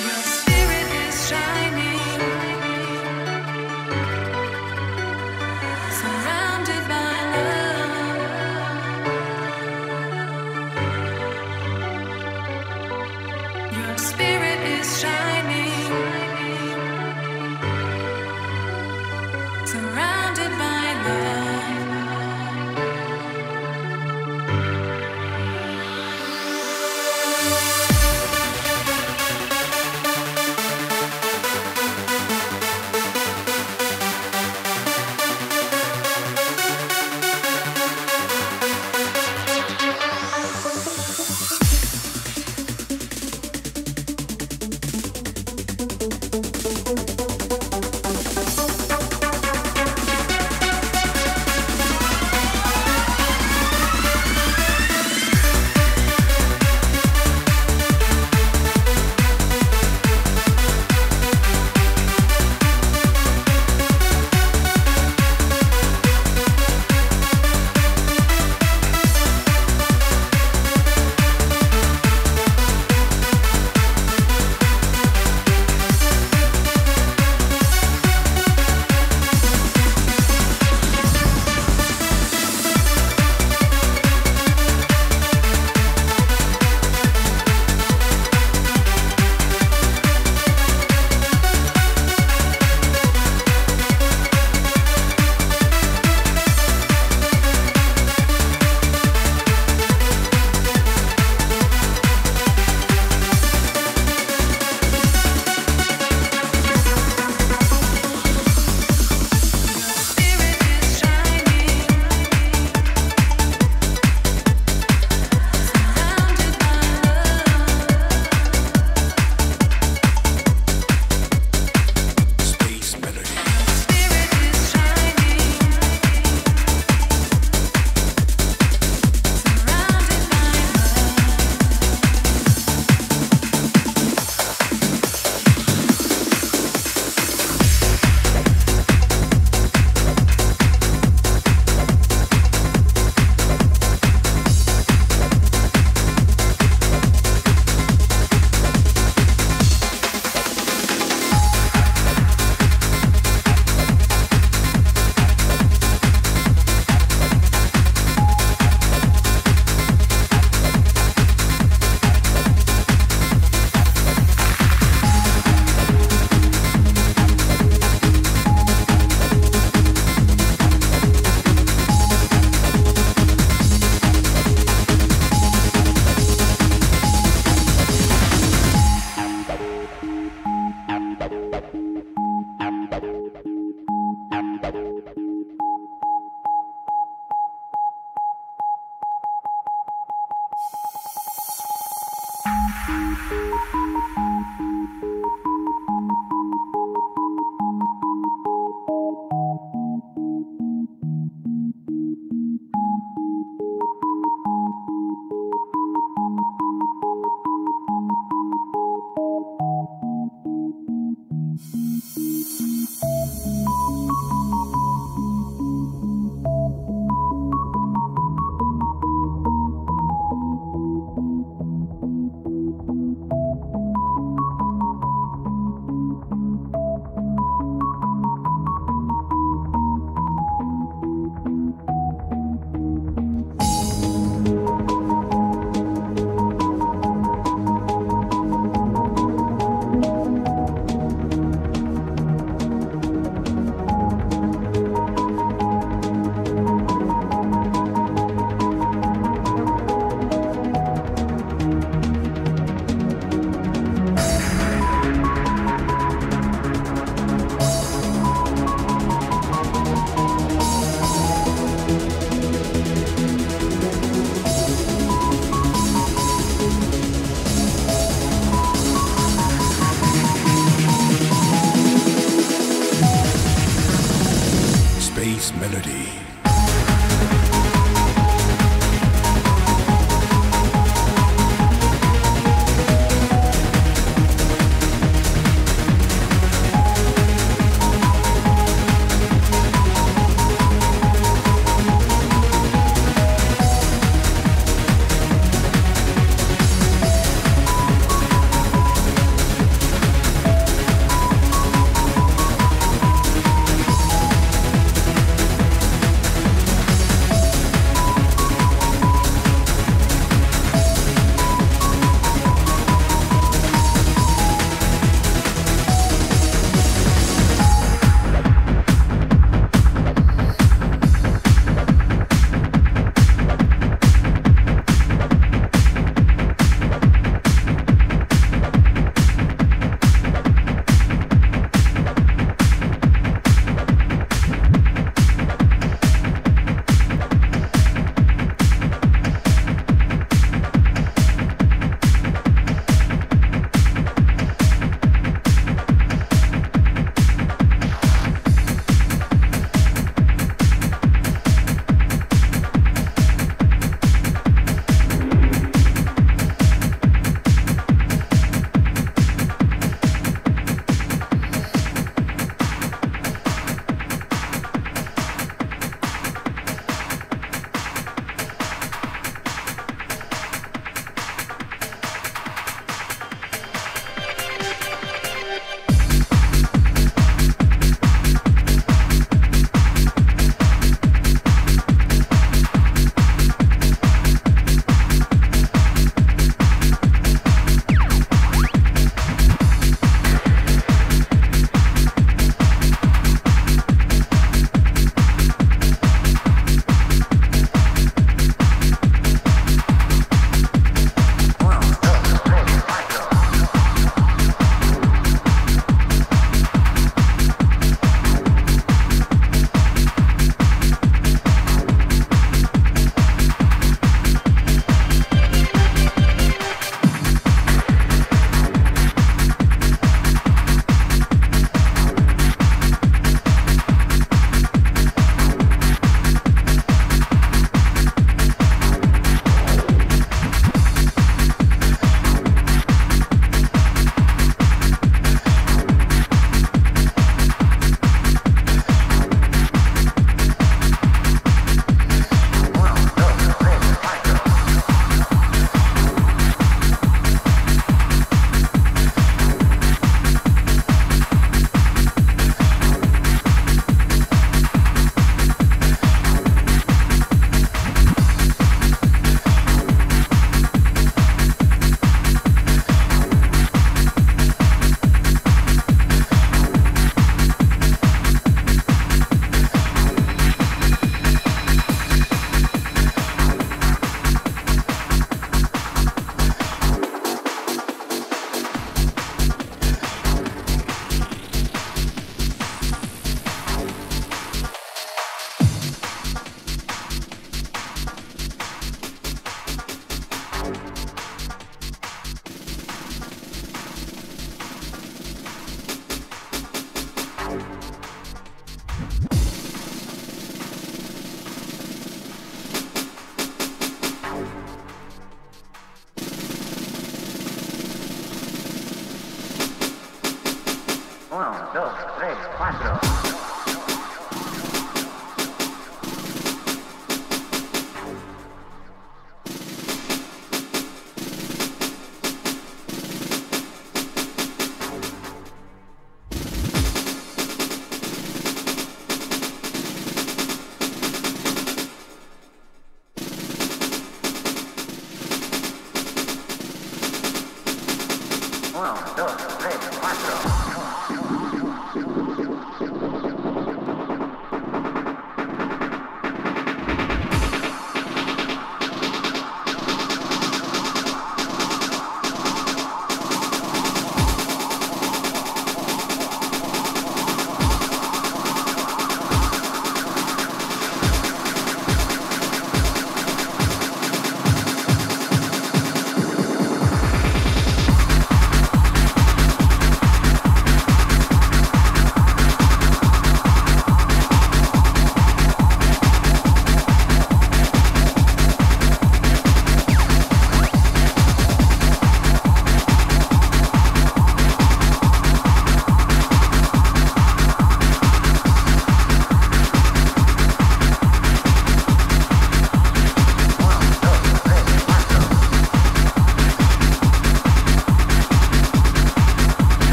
You're